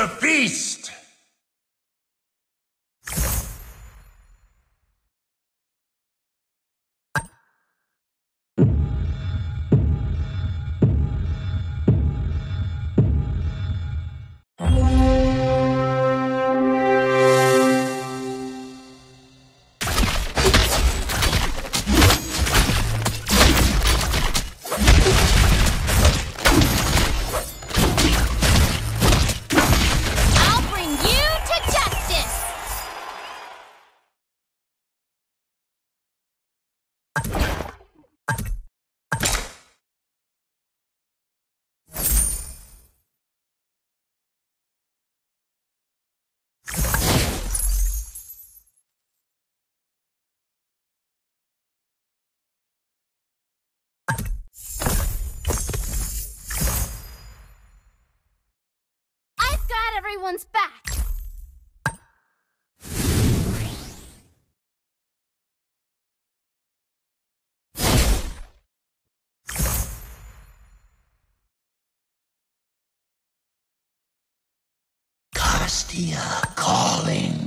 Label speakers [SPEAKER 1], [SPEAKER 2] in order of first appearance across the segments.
[SPEAKER 1] The feast!
[SPEAKER 2] Everyone's back!
[SPEAKER 1] Calling.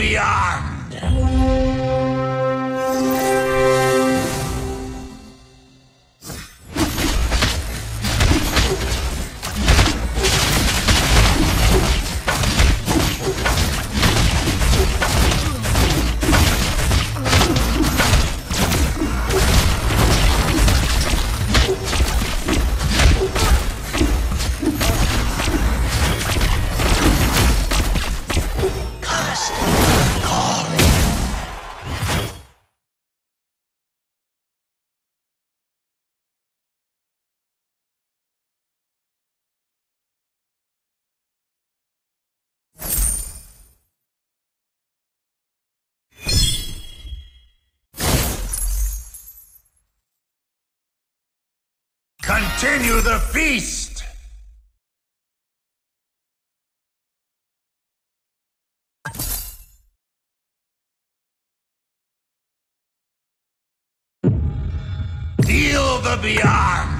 [SPEAKER 1] Beyond! Continue the feast! Feel the beyond!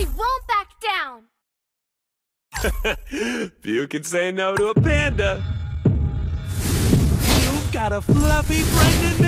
[SPEAKER 2] I won't back down!
[SPEAKER 3] Few can say no to a panda. You've got a fluffy friend in